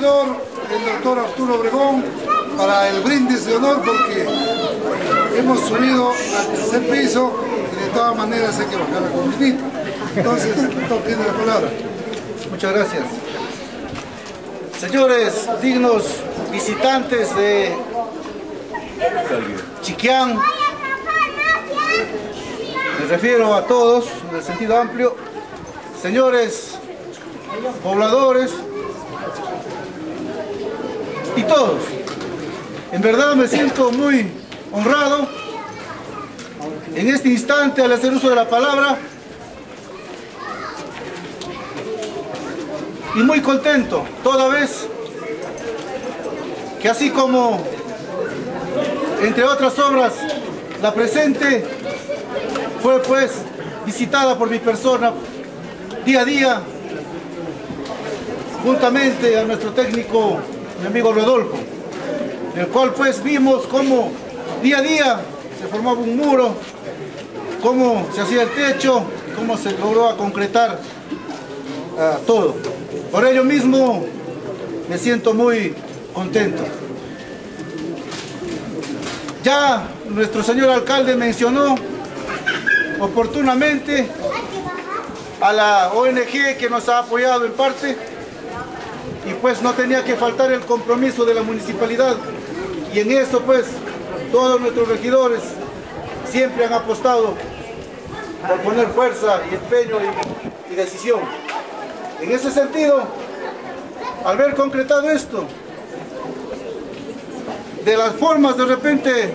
servidor, el doctor Arturo Obregón, para el brindis de honor porque hemos subido al tercer piso y de todas maneras hay que bajar la cortinita. Entonces, el doctor tiene la palabra. Muchas gracias. Señores dignos visitantes de Chiquián, me refiero a todos en el sentido amplio, señores pobladores y todos. En verdad me siento muy honrado en este instante al hacer uso de la palabra y muy contento toda vez que así como entre otras obras la presente fue pues visitada por mi persona día a día juntamente a nuestro técnico mi amigo Rodolfo el cual pues vimos cómo día a día se formaba un muro cómo se hacía el techo cómo se logró concretar uh, todo. Por ello mismo me siento muy contento. Ya nuestro señor alcalde mencionó oportunamente a la ONG que nos ha apoyado en parte pues no tenía que faltar el compromiso de la municipalidad y en eso pues todos nuestros regidores siempre han apostado por poner fuerza y empeño y, decisión. En ese sentido, al ver concretado esto, de las formas de repente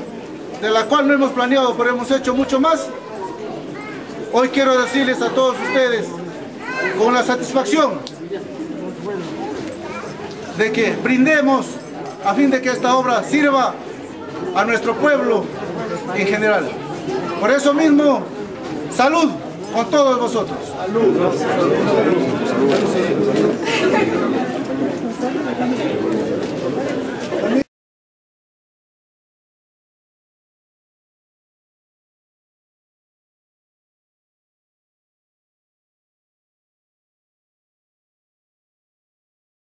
de la cual no hemos planeado, pero hemos hecho mucho más, hoy quiero decirles a todos ustedes con la satisfacción de que brindemos a fin de que esta obra sirva a nuestro pueblo en general. Por eso mismo, salud con todos vosotros. Salud.